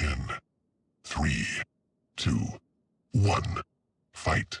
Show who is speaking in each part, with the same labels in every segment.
Speaker 1: in three, two, one. Fight.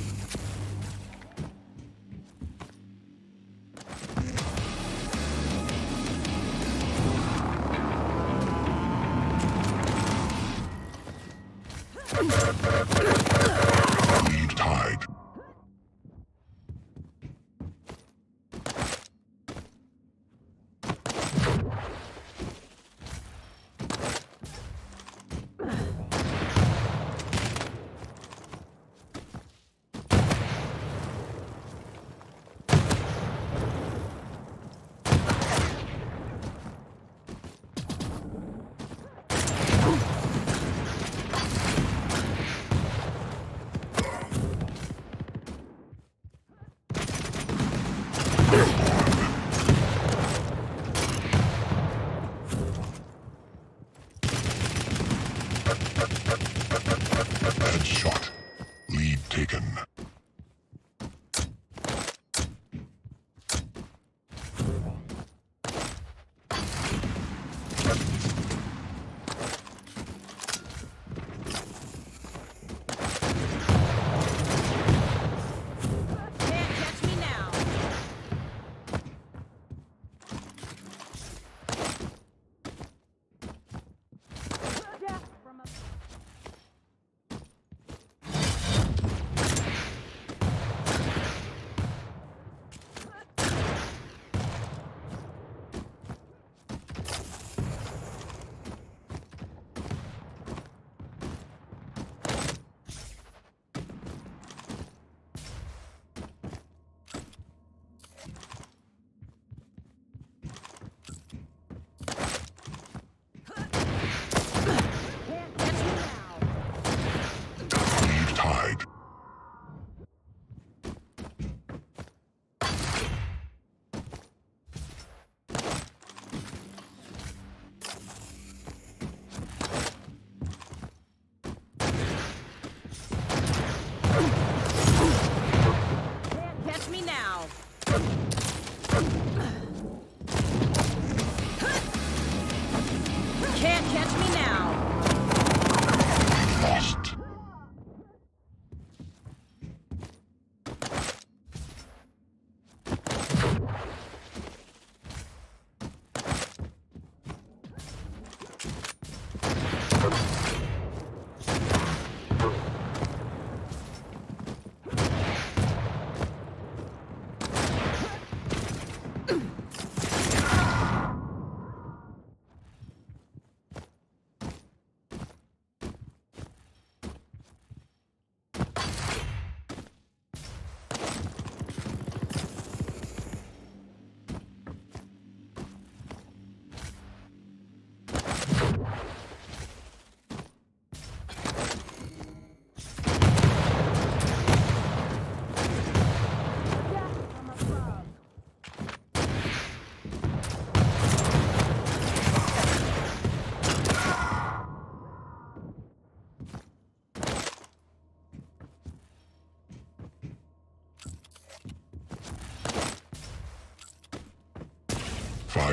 Speaker 2: Hey!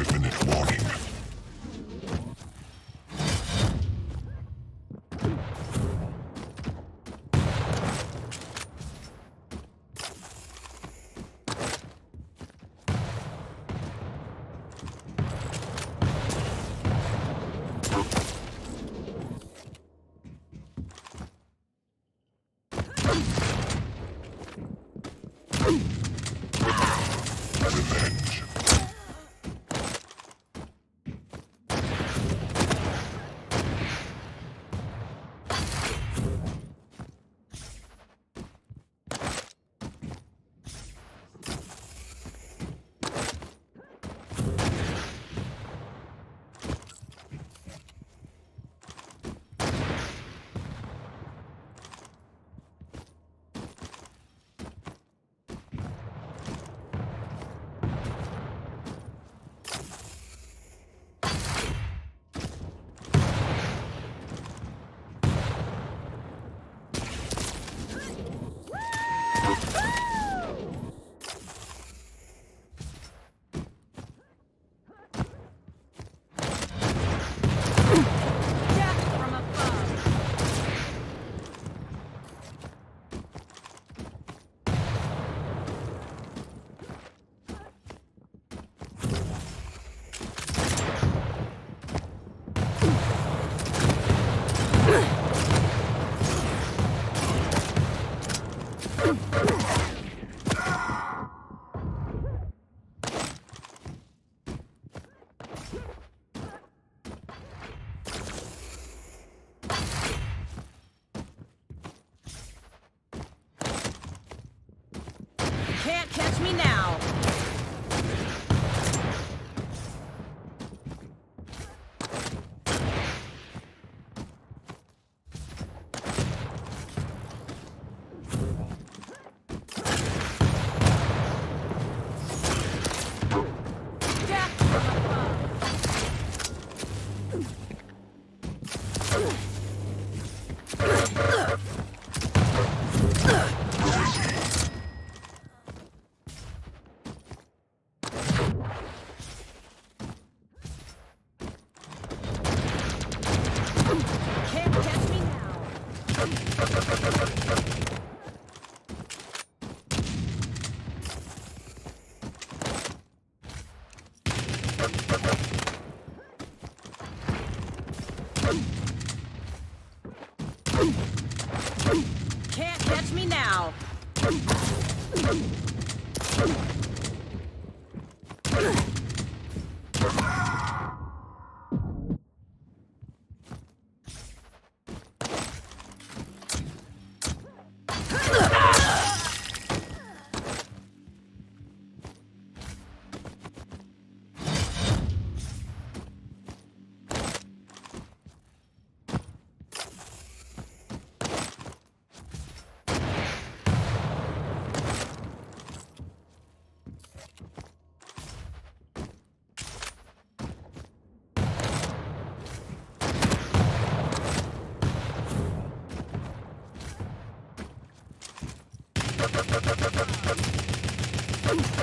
Speaker 1: five minute
Speaker 2: walk. Can't catch me now.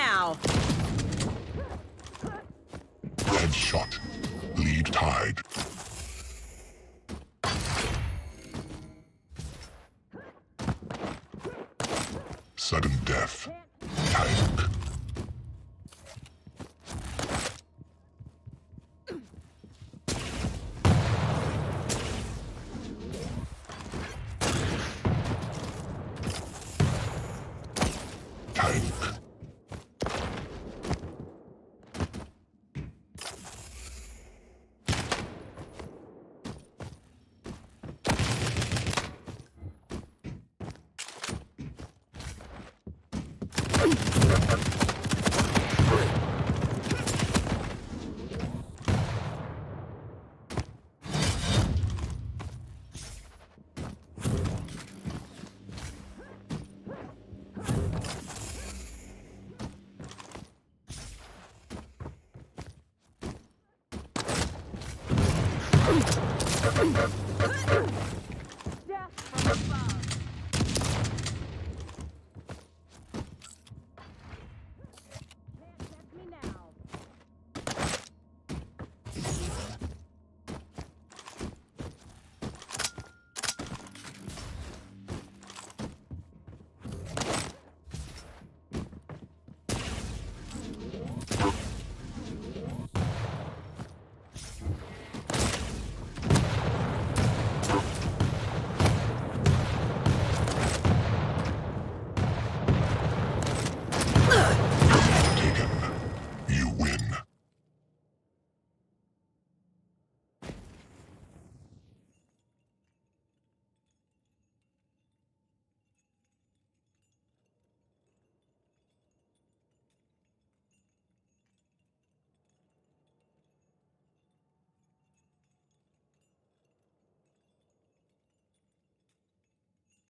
Speaker 2: now!
Speaker 1: Headshot. Lead tied.
Speaker 2: Death from above.